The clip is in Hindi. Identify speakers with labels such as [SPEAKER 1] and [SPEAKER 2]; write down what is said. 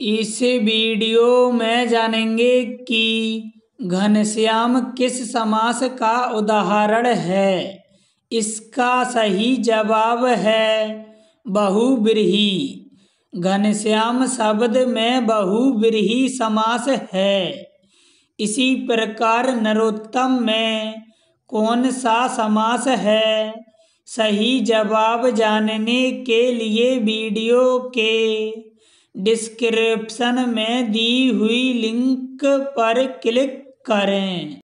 [SPEAKER 1] इस वीडियो में जानेंगे कि घनश्याम किस समास का उदाहरण है। इसका सही जवाब है बहुव्रीहि। घनश्याम शब्द में बहुव्रीहि समास है। इसी प्रकार नरोत्तम में कौन सा समास है? सही जवाब जानने के लिए वीडियो के डिस्क्रिप्शन में दी हुई लिंक पर क्लिक करें।